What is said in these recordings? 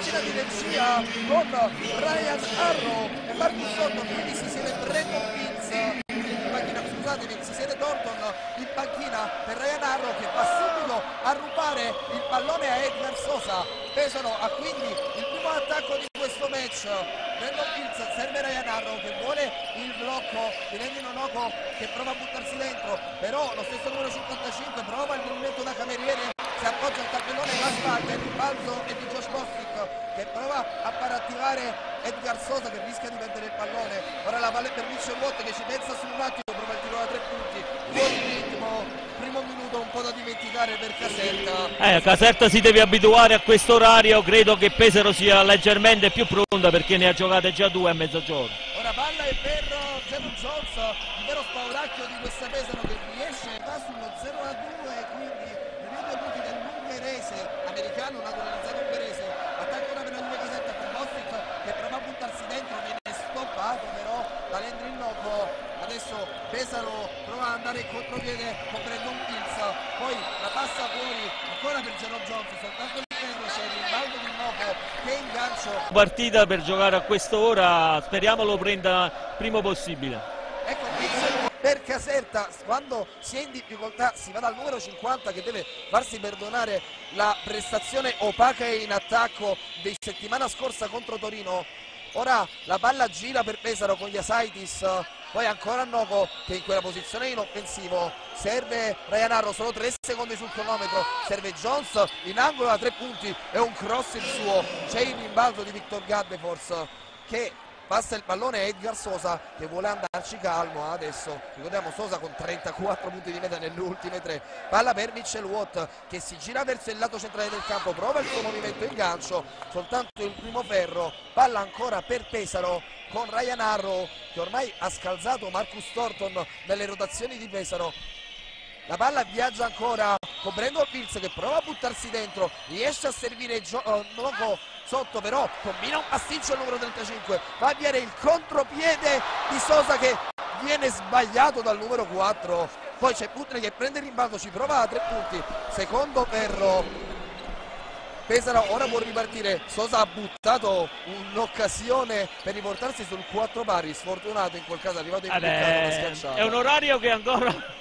di regia con Ryan Arrow e Marcus Thornton quindi si siede Brandon Pitts in panchina scusatemi si siede Thornton in panchina per Ryan Arrow che va subito a rubare il pallone a Edgar Sosa. Pesaro ha quindi il primo attacco di questo match. Brandon Pitts serve Ryan Arrow che vuole il blocco di Randy Nonoco che prova a buttarsi dentro però lo stesso numero 55 prova il movimento da cameriere si appoggia al tabellone la spalla il rimbalzo è di Josh Bostic che prova a far attivare Edgar Sosa che rischia di perdere il pallone. Ora la palla è per Mitchell Watt che ci pensa su un attimo prova il tiro da tre punti. Fuori ritmo primo minuto un po' da dimenticare per Caserta. Eh, Caserta si deve abituare a questo orario credo che Pesaro sia leggermente più pronta perché ne ha giocate già due a mezzogiorno. Ora palla è per Jevon Jones il vero spauracchio di questa Pesaro che riesce va sullo 0 a 2 quindi due punti del ungherese americano naturalizzato ungherese attacco ora per la Juve Caserta per Bostic che prova a buttarsi dentro viene stoppato però da Landry Noco adesso Pesaro prova ad andare in contropiede con Brandon Pills poi la passa fuori ancora per Geno Jones soltanto il ferro c'è il rimbalzo di Noco che ingancio. Partita per giocare a quest'ora speriamo lo prenda primo possibile. Ecco Pills per Caserta quando si è in difficoltà si va dal numero 50 che deve farsi perdonare la prestazione opaca e in attacco di settimana scorsa contro Torino. Ora la palla gira per Pesaro con Yasaitis poi ancora Noco che in quella posizione in offensivo serve Ryan Arrow solo 3 secondi sul cronometro. Serve Jones in angolo da 3 punti. E un cross il suo. C'è il rimbalzo di Victor Gaddefors che passa il pallone Edgar Sosa che vuole andarci calmo. Adesso ricordiamo Sosa con 34 punti di meta nelle ultime tre. Palla per Mitchell Watt che si gira verso il lato centrale del campo. Prova il suo movimento in gancio soltanto il primo ferro. Palla ancora per Pesaro con Ryan Arrow che ormai ha scalzato Marcus Thornton nelle rotazioni di Pesaro la palla viaggia ancora con Brandon Pills che prova a buttarsi dentro riesce a servire Gio- uh, Noco sotto però combina un pasticcio al numero 35 va a avviare il contropiede di Sosa che viene sbagliato dal numero 4 poi c'è Putney che prende il rimbalzo ci prova a tre punti. Secondo ferro. Pesaro ora può ripartire. Sosa ha buttato un'occasione per riportarsi sul 4 pari. Sfortunato in quel caso è arrivato in Vabbè, è un orario che ancora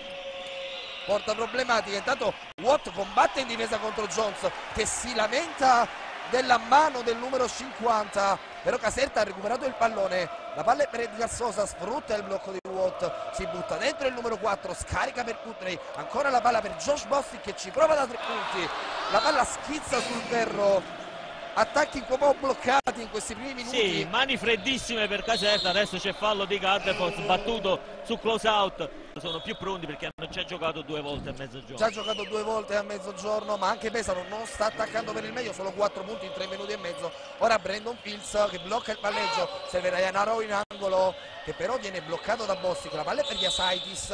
porta problematiche intanto Watt combatte in difesa contro Jones che si lamenta della mano del numero 50 però Caserta ha recuperato il pallone. La palla è per Edgar Sosa sfrutta il blocco di Watt. Si butta dentro il numero 4 scarica per Putney ancora la palla per Josh Bostic che ci prova da tre punti. La palla schizza sul ferro attacchi un po' bloccati in questi primi minuti. sì, mani freddissime per Caserta adesso c'è fallo di Gardepos battuto su close out. Sono più pronti perché hanno già giocato due volte a mezzogiorno. Già giocato due volte a mezzogiorno ma anche Pesaro non sta attaccando per il meglio solo 4 punti in 3 minuti e mezzo. Ora Brandon Pills che blocca il palleggio serve Ryan Arrow in angolo che però viene bloccato da Bostic la palla è per Yasaitis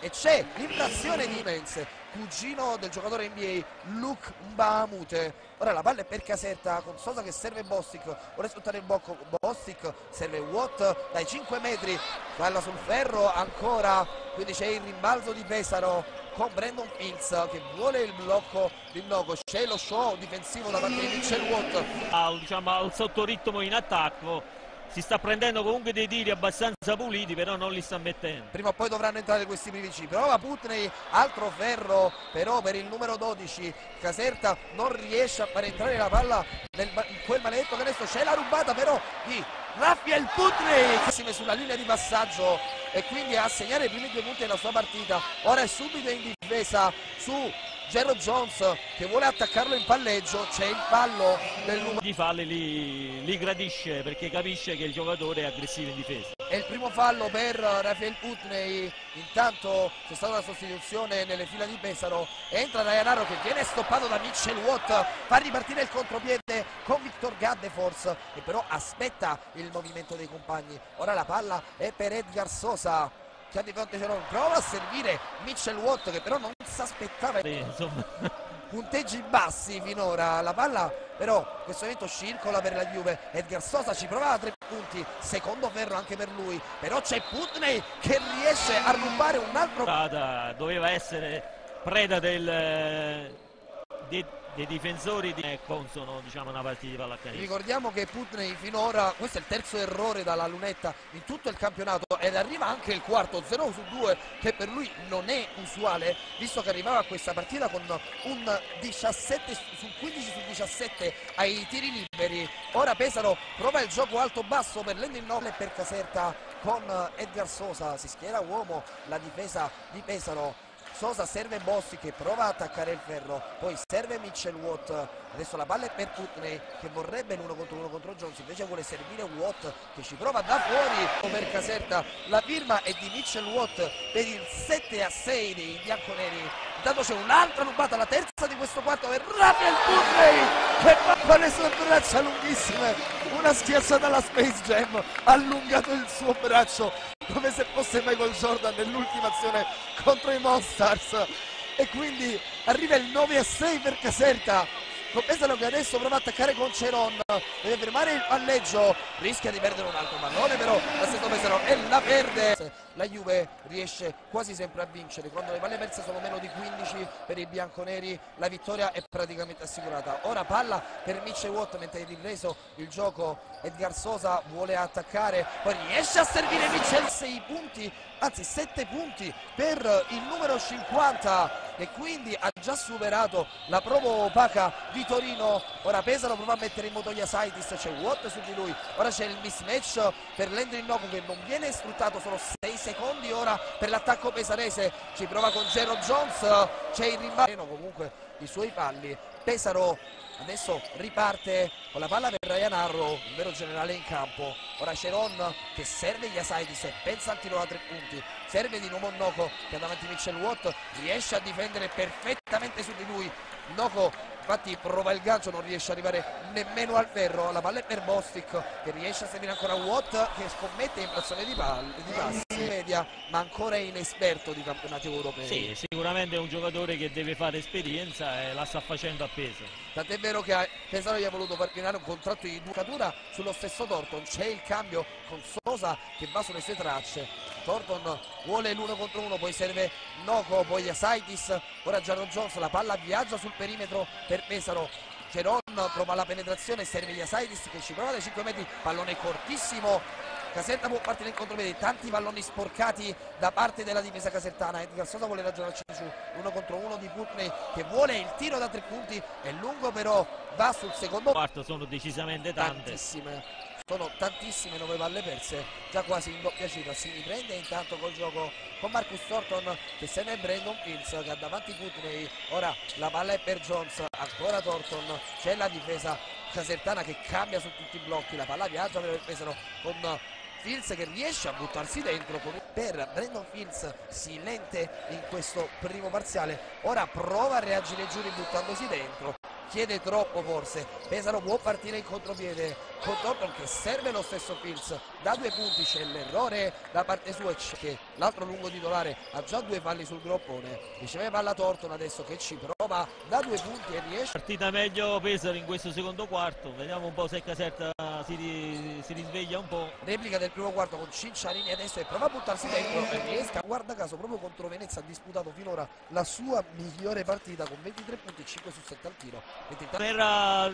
e c'è l'infrazione di Mense cugino del giocatore NBA Luke Mbamute. Ora la palla è per Caserta con Sosa che serve Bostic vuole sfruttare il bocco Bostic serve Watt dai 5 metri palla sul ferro ancora quindi c'è il rimbalzo di Pesaro con Brandon Pills che vuole il blocco di Noco c'è lo show difensivo da parte di Mitchell Watt. Al, diciamo, al sottoritmo in attacco si sta prendendo comunque dei tiri abbastanza puliti però non li sta mettendo. Prima o poi dovranno entrare questi privici prova Putney altro ferro però per il numero 12 Caserta non riesce a far entrare la palla nel, quel maledetto canestro c'è la rubata però di Raphael Putney sulla linea di passaggio e quindi a segnare i primi due punti della sua partita. Ora è subito in difesa su Gerald Jones che vuole attaccarlo in palleggio c'è il fallo del numero di falle li, li, gradisce perché capisce che il giocatore è aggressivo in difesa. È il primo fallo per Rafael Putney intanto c'è stata una sostituzione nelle fila di Pesaro. Entra Ryanaro che viene stoppato da Mitchell Watt. Fa ripartire il contropiede con Victor Gaddefors e però aspetta il movimento dei compagni. Ora la palla è per Edgar Sosa che ha di fronte Cerone prova a servire Mitchell Watt che però non si aspettava punteggi bassi finora. La palla però in questo momento circola per la Juve. Edgar Sosa ci prova a tre punti. Secondo ferro anche per lui. Però c'è Putney che riesce a rubare un altro doveva essere preda del, di, dei difensori di consono diciamo una partita di pallacanestro. Ricordiamo che Putney finora, questo è il terzo errore dalla lunetta in tutto il campionato ed arriva anche il quarto 0 su 2 che per lui non è usuale visto che arrivava a questa partita con un 17 su 15 su 17 ai tiri liberi. Ora Pesaro prova il gioco alto-basso per Lendin Noble e per Caserta con Edgar Sosa, si schiera uomo la difesa di Pesaro Sosa serve Bossi che prova a attaccare il ferro, poi serve Mitchell Watt, adesso la palla è per Putney che vorrebbe l'uno contro uno contro Jones, invece vuole servire Watt che ci prova da fuori. Per Caserta, la firma è di Mitchell Watt per il 7 a 6 dei bianconeri, intanto c'è un'altra rubata, la terza di questo quarto per Rafael Putney che va con le sue braccia lunghissime, una schiacciata alla Space Jam, ha allungato il suo braccio come se fosse Michael Jordan nell'ultima azione contro i Monsters e quindi arriva il 9 a 6 per Caserta. Pesaro che adesso prova a attaccare con Ceron. Deve fermare il palleggio. Rischia di perdere un altro pallone però la stesso Pesaro e la perde la Juve riesce quasi sempre a vincere. Quando le palle perse sono meno di 15 per i bianconeri la vittoria è praticamente assicurata. Ora palla per Mitchell Watt mentre è ripreso il gioco. Edgar Sosa vuole attaccare poi riesce a servire Mitchell 6 punti anzi 7 punti per il numero 50 e quindi ha già superato la prova opaca di Torino. Ora Pesaro prova a mettere in moto gli Asaitis c'è Watt su di lui. Ora c'è il mismatch per Landry Noco che non viene sfruttato sono 6 secondi ora per l'attacco pesarese. Ci prova con Gero Jones c'è il rimbalzo. Comunque i suoi falli. Pesaro adesso riparte con la palla per Ryan Arrow il vero generale in campo. Ora Ceron che serve gli Asaitis e pensa al tiro da tre punti. Serve di nuovo Noco che davanti Mitchell Watt riesce a difendere perfettamente su di lui. Noco infatti prova il gancio non riesce ad arrivare nemmeno al ferro. La palla è per Bostic che riesce a seguire ancora Watt che scommette in frazione di, palle, di passi media ma ancora inesperto di campionati europei. Sì, sicuramente è un giocatore che deve fare esperienza e la sta facendo a peso tant'è vero che Pesaro gli ha voluto far firmare un contratto di educatura sullo stesso Torton c'è il cambio con Sosa che va sulle sue tracce Torton vuole l'uno contro uno poi serve Noco poi Asaitis ora Gianno Jones la palla viaggia sul perimetro per Pesaro Ceron prova la penetrazione serve gli Asaitis che ci prova dai 5 metri pallone cortissimo Caserta può partire in contropiede, tanti palloni sporcati da parte della difesa casertana. Edgar Sosa vuole ragionarci su uno contro uno di Putney che vuole il tiro da tre punti, è lungo però va sul secondo quarto, sono decisamente tante. Tantissime, sono tantissime nuove palle perse, già quasi in doppia cifra. Si riprende intanto col gioco con Marcus Thornton che se ne è Brandon Fields che ha davanti Putney. Ora la palla è per Jones, ancora Thornton, c'è la difesa casertana che cambia su tutti i blocchi, la palla viaggia per Pesaro con Fields che riesce a buttarsi dentro per Brandon Fields silente in questo primo parziale. Ora prova a reagire Giuri buttandosi dentro. Chiede troppo forse. Pesaro può partire in contropiede con Thornton che serve lo stesso Fields. Da due punti c'è l'errore da parte sua che l'altro lungo titolare ha già due falli sul groppone. Riceve palla Thornton adesso che ci prova da due punti e riesce partita meglio Pesaro in questo secondo quarto. Vediamo un po' se Caserta si, si risveglia un po' replica del primo quarto con Cinciarini adesso e prova a buttarsi dentro. E riesca guarda caso proprio contro Venezia ha disputato finora la sua migliore partita con 23 punti e 5 su 7 al tiro. Era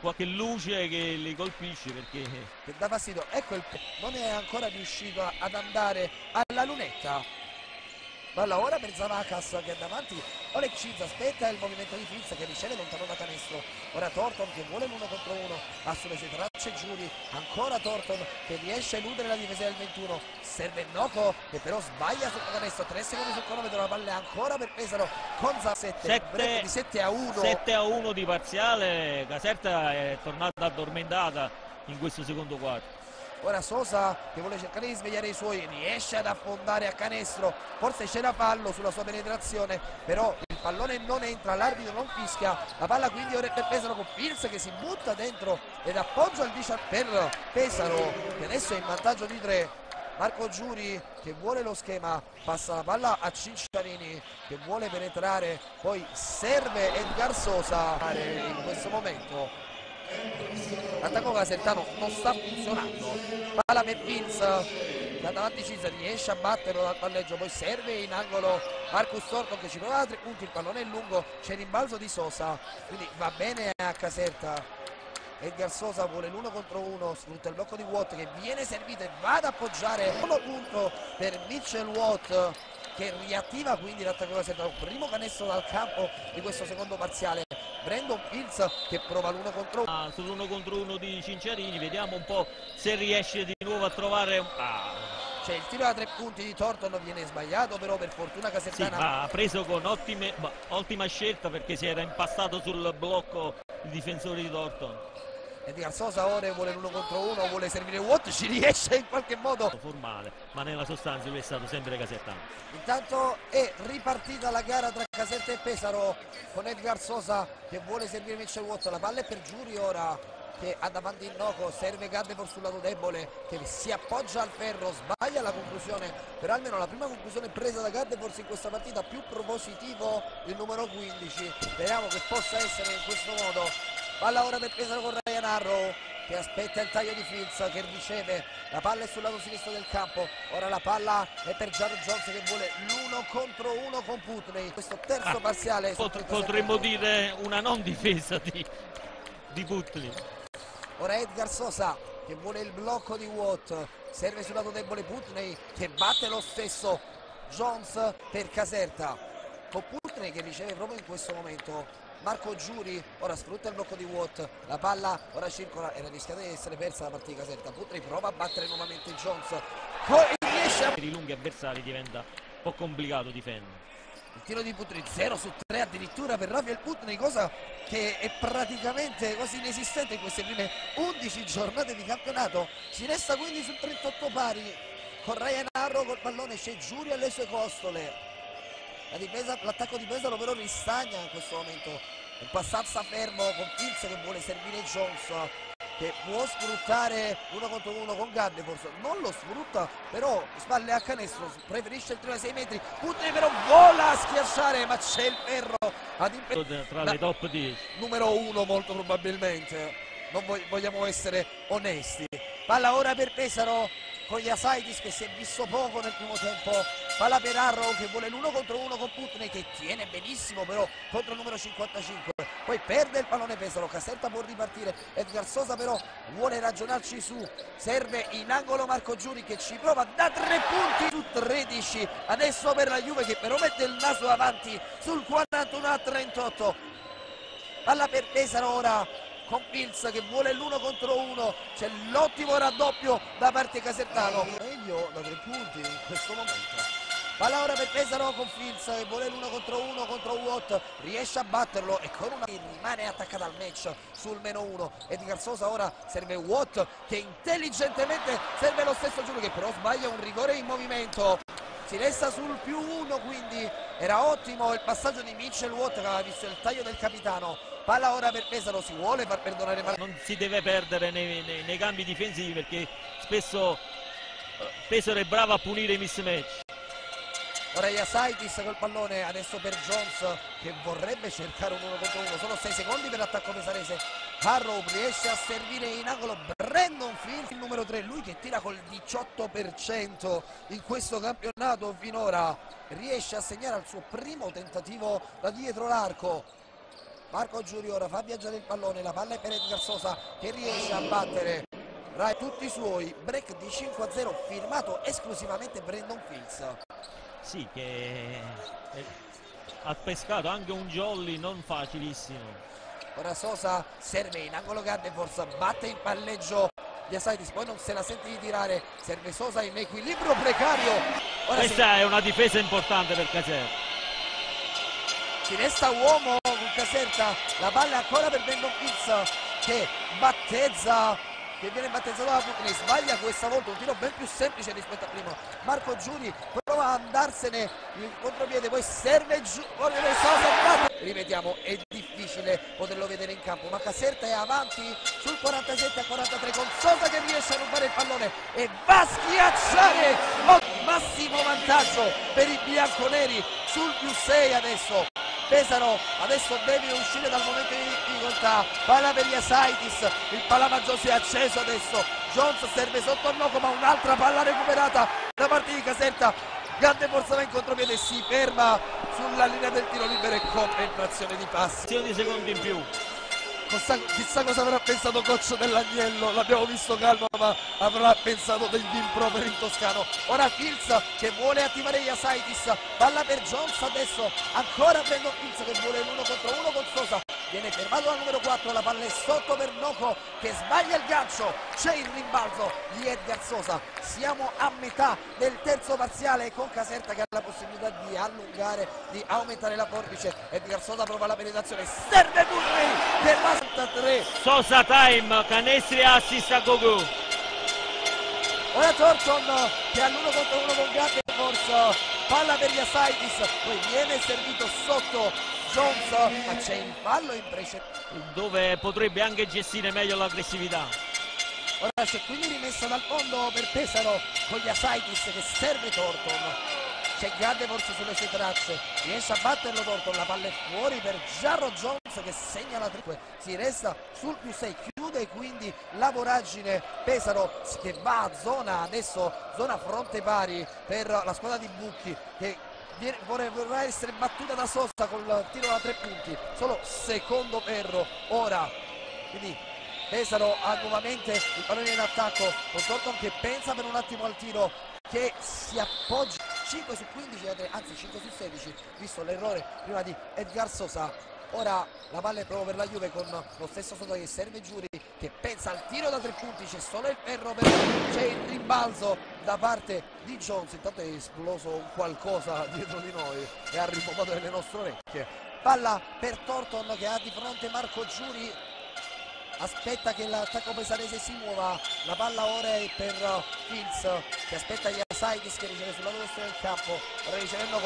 qualche luce che li colpisce perché che dà fastidio. Ecco il non è ancora riuscito ad andare alla lunetta palla ora per Zavacas che è davanti. Oleg Ciz aspetta il movimento di Fitz che riceve lontano da canestro. Ora Torton che vuole l'uno contro uno ha sulle sue tracce Giuri ancora Torton che riesce a eludere la difesa del 21 serve Noco che però sbaglia sotto canestro 3 secondi sul cronometro la palla è ancora per Pesaro con 7 7, di 7 a 1 7 a 1 di parziale Caserta è tornata addormentata in questo secondo quarto ora Sosa che vuole cercare di svegliare i suoi riesce ad affondare a canestro. Forse c'era fallo sulla sua penetrazione però il pallone non entra l'arbitro non fischia. La palla quindi ora è per Pesaro con Fils che si butta dentro ed appoggia il 10 per Pesaro che adesso è in vantaggio di 3 Marco Giuri che vuole lo schema passa la palla a Cinciarini che vuole penetrare. Poi serve Edgar Sosa in questo momento l'attacco casertano non sta funzionando. Palla per Vince da davanti Cisa riesce a batterlo dal palleggio poi serve in angolo Marcus Thornton che ci prova da tre punti il pallone è lungo c'è rimbalzo di Sosa quindi va bene a Caserta. Edgar Sosa vuole l'uno contro uno, sfrutta il blocco di Watt che viene servito e va ad appoggiare. Solo punto per Mitchell Watt che riattiva quindi l'attacco Caserta, primo canestro dal campo di questo secondo parziale. Brandon Pills che prova l'uno contro uno. Ah, sull'uno contro uno di Cinciarini, vediamo un po' se riesce di nuovo a trovare... Ah. Cioè il tiro da tre punti di Thornton viene sbagliato però per fortuna Casertana sì, ha preso con ottime, ottima scelta perché si era impastato sul blocco il difensore di Thornton. Edgar Sosa ora vuole l'uno contro uno, vuole servire Watt, ci riesce in qualche modo. Formale, ma nella sostanza lui è stato sempre Casertano. Intanto è ripartita la gara tra Caserta e Pesaro con Edgar Sosa che vuole servire Mitchell Watt, la palla è per Giuri ora che ha davanti il Noco, serve Gaddeford sul lato debole che si appoggia al ferro, sbaglia la conclusione, però almeno la prima conclusione presa da Gaddeford in questa partita più propositivo il numero 15, speriamo che possa essere in questo modo palla ora per Pesaro con Ryan Arrow che aspetta il taglio di Fields che riceve la palla è sul lato sinistro del campo. Ora la palla è per Jared Jones che vuole l'uno contro uno con Putney. Questo terzo ah, parziale pot potremmo dire una non difesa di, di Putney. Ora Edgar Sosa che vuole il blocco di Watt. Serve sul lato debole Putney che batte lo stesso Jones per Caserta. Con Putney che riceve proprio in questo momento Marco Giuri ora sfrutta il blocco di Watt la palla ora circola era rischiata di essere persa la partita caserta Putri prova a battere nuovamente Jones. Riesce a... per i lunghi avversari diventa un po' complicato difendere. Il tiro di Putri 0 su 3 addirittura per Rafael Putri cosa che è praticamente quasi inesistente in queste prime 11 giornate di campionato. Si resta quindi su 38 pari. Con Ryan Arro col pallone c'è Giuri alle sue costole l'attacco di Pesaro però ristagna in questo momento. Un passanza fermo con Pilz che vuole servire Jones che può sfruttare uno contro uno con Gaddefors non lo sfrutta però spalle a canestro preferisce il tiro da 6 metri. Putre però vola a schiacciare ma c'è il ferro ad tra le top 10 numero 1 molto probabilmente. Non vogliamo essere onesti. Palla ora per Pesaro con Yasaitis che si è visto poco nel primo tempo palla per Arrow che vuole l'uno contro uno con Putney che tiene benissimo però contro il numero 55 poi perde il pallone Pesaro Caserta può ripartire. Edgar Sosa però vuole ragionarci su. Serve in angolo Marco Giuri che ci prova da tre punti su 13 adesso per la Juve che però mette il naso avanti sul 41 a 38 palla per Pesaro ora con Pils che vuole l'uno contro uno. C'è l'ottimo raddoppio da parte Casertano. Meglio da tre punti in questo momento palla ora per Pesaro con Fields che vuole l'uno contro uno contro Watt riesce a batterlo e con una rimane attaccata al match sul meno uno. Edgar Sosa ora serve Watt che intelligentemente serve lo stesso Giulio che però sbaglia un rigore in movimento. Si resta sul più uno quindi era ottimo il passaggio di Mitchell Watt che aveva visto il taglio del capitano. Palla ora per Pesaro si vuole far perdonare Mar non si deve perdere nei, nei, nei cambi difensivi perché spesso eh, Pesaro è bravo a punire i mismatch ora Yasaitis col pallone adesso per Jones che vorrebbe cercare un uno contro uno. Solo 6 secondi per l'attacco pesarese. Harrow riesce a servire in angolo. Brandon Field il numero 3 lui che tira col 18% in questo campionato finora riesce a segnare al suo primo tentativo da dietro l'arco. Marco Giuriora fa viaggiare il pallone, la palla è per Edgar Sosa che riesce a battere. Rai tutti i suoi, break di 5-0 firmato esclusivamente Brandon Fields. Sì, che ha pescato anche un jolly non facilissimo. Ora Sosa serve in angolo grande, forse batte il palleggio di Asaitis, poi non se la sente di tirare, serve Sosa in equilibrio precario. Ora Questa si... è una difesa importante per Caserta. Si resta uomo Caserta la palla ancora per Brandon Pitts che battezza che viene battezzato da Putney sbaglia questa volta un tiro ben più semplice rispetto a prima Marco Giuri andarsene in contropiede poi serve giù ripetiamo è difficile poterlo vedere in campo ma Caserta è avanti sul 47 a 43 con Sosa che riesce a rubare il pallone e va a schiacciare. Massimo vantaggio per i bianconeri sul più 6 adesso. Pesaro adesso deve uscire dal momento di difficoltà. Palla per Iasaitis il palamaggio si è acceso adesso. Jones serve sotto al loco ma un'altra palla recuperata da parte di Caserta grande forza va in contropiede si ferma sulla linea del tiro libero e concentrazione di passi di secondi in più. Chissà, chissà cosa avrà pensato Coccio dell'Agnello, l'abbiamo visto calmo ma avrà pensato degli improperi in toscano. Ora Fields che vuole attivare Yasaitis, palla per Jones adesso, ancora Brandon Fields che vuole l'uno contro uno con Sosa, viene fermato al numero 4, la palla è sotto per Noco che sbaglia il gancio, c'è il rimbalzo di Edgar Sosa, siamo a metà del terzo parziale con Caserta che ha la possibilità di allungare, di aumentare la forbice, Edgar Sosa prova la penetrazione, serve Murray per la 63 Sosa time canestri assist a Gogo ora Thornton che all'uno contro uno con Gatte forse palla per Yasaitis poi viene servito sotto Jones ma c'è il fallo in precedenza dove potrebbe anche gestire meglio l'aggressività. Ora c'è quindi rimessa dal fondo per Pesaro con Yasaitis che serve Thornton. C'è Gadde forse sulle sue tracce. Riesce a batterlo Thornton la palla è fuori per Jarro Jones che segna la 3 si resta sul più 6 chiude quindi la voragine Pesaro che va a zona adesso zona fronte pari per la squadra di Bucchi che vorrà essere battuta da Sosa col tiro da tre punti. Solo secondo ferro ora quindi Pesaro ha nuovamente il pallone in attacco. Con Thornton che pensa per un attimo al tiro che si appoggia. 5 su 15 da tre, anzi 5 su 16 visto l'errore prima di Edgar Sosa. Ora la palla è proprio per la Juve con lo stesso Sosa che serve Giuri che pensa al tiro da tre punti c'è solo il ferro per c'è il rimbalzo da parte di Jones. Intanto è esploso un qualcosa dietro di noi e ha rimbombato nelle nostre orecchie. Palla per Thornton che ha di fronte Marco Giuri aspetta che l'attacco pesarese si muova. La palla ora è per uh, Fields che aspetta Yasaitis che riceve sul lato del campo ora ricevendo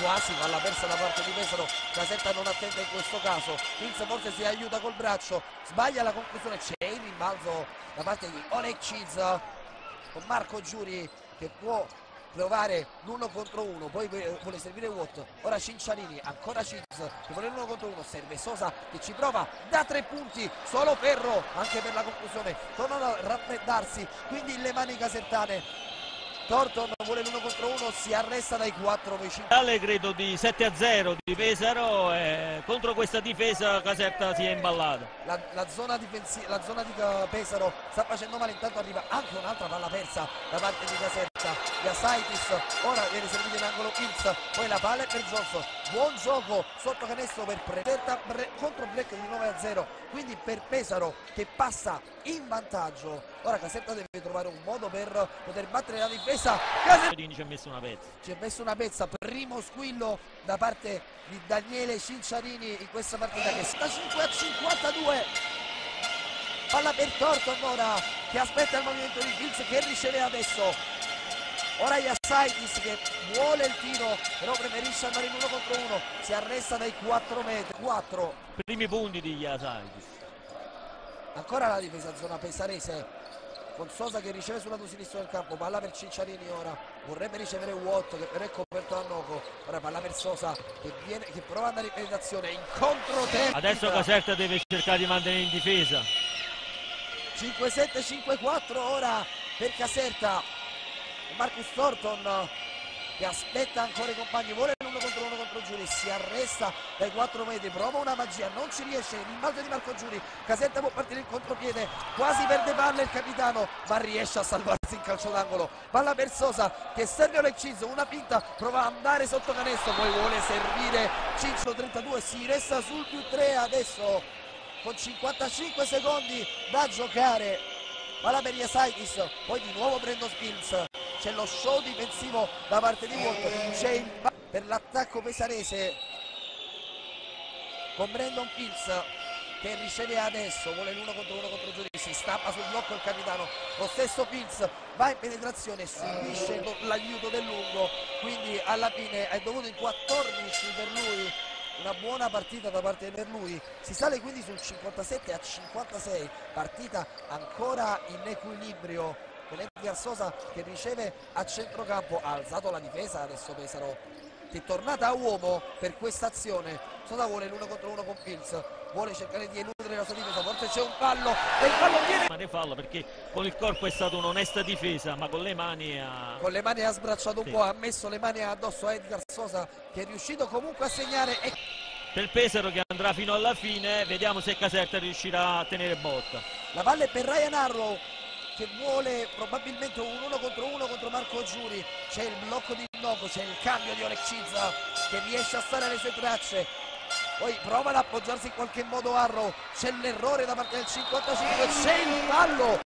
quasi palla persa da parte di Pesaro. Casetta non attenta in questo caso. Fields forse si aiuta col braccio. Sbaglia la conclusione. C'è il rimbalzo da parte di Oleg Ciz con Marco Giuri che può provare l'uno contro uno poi vuole servire Watt. Ora Cinciarini ancora Ciz che vuole l'uno contro uno serve Sosa che ci prova da tre punti solo Ferro anche per la conclusione tornano a raffreddarsi quindi le mani casertane. Thornton vuole l'uno contro uno si arresta dai 4 vicini Tale credo di 7 a 0 di Pesaro e contro questa difesa Caserta si è imballata la, la zona la zona di Pesaro sta facendo male intanto arriva anche un'altra palla persa da parte di Caserta Yasaitis ora viene servito in angolo Kills poi la palla è per Johnson buon gioco sotto canestro per Preserta Bre- contro Black di 9 a 0 quindi per Pesaro che passa in vantaggio ora Caserta deve trovare un modo per poter battere la difesa Caserta Dini ci ha messo una pezza ci è messo una pezza, primo squillo da parte di Daniele Cinciarini in questa partita che sta 5 a 52. Palla per Thornton ora che aspetta il movimento di Fields che riceve adesso. Ora Yassaitis che vuole il tiro però preferisce andare in uno contro uno, si arresta dai 4 metri. 4. primi punti di Yasaitis Ancora la difesa zona pesarese. Con Sosa che riceve sul lato sinistro del campo, palla per Cinciarini ora, vorrebbe ricevere Watt che però è coperto da Noco, ora palla per Sosa che, viene, che prova ad andare in penetrazione, in controtempo. adesso Caserta deve cercare di mantenere in difesa. 5-7-5-4 ora per Caserta, Marcus Thornton che aspetta ancora i compagni, vuole l'uno contro uno contro Giuri, si arresta dai 4 metri, prova una magia, non ci riesce, rimbalzo di Marco Giuri, Caserta può partire in contropiede, quasi perde palla il capitano, ma riesce a salvarsi in calcio d'angolo, palla per Sosa che serve Oleg Cinzo, una pinta, prova ad andare sotto canestro, poi vuole servire Cinzo 32, si resta sul più 3 adesso con 55 secondi da giocare palla per Yasaitis poi di nuovo prendo Spills c'è lo show difensivo da parte di Watt c'è il per l'attacco pesarese. Con Brandon Pills che riceve adesso vuole l'uno contro uno contro Giuri si stappa sul blocco il capitano. Lo stesso Pills va in penetrazione subisce l'aiuto del lungo quindi alla fine è dovuto in 14 per lui una buona partita da parte per lui. Si sale quindi sul 57 a 56 partita ancora in equilibrio. Con Edgar Sosa che riceve a centrocampo ha alzato la difesa adesso Pesaro è tornata a uomo per questa azione. Sosa vuole l'uno contro uno con Fields vuole cercare di eludere la sua difesa forse c'è un fallo e il fallo viene ma ne fallo perché con il corpo è stata un'onesta difesa ma con le mani ha... con le mani ha sbracciato un Sì. po', ha messo le mani addosso a Edgar Sosa che è riuscito comunque a segnare e per Pesaro che andrà fino alla fine vediamo se Caserta riuscirà a tenere botta. La valle per Ryan Arrow che vuole probabilmente un uno contro uno contro Marco Giuri. C'è il blocco di Noco c'è il cambio di Oleg Cizza che riesce a stare alle sue tracce. Poi prova ad appoggiarsi in qualche modo Arrow c'è l'errore da parte del 55 c'è il fallo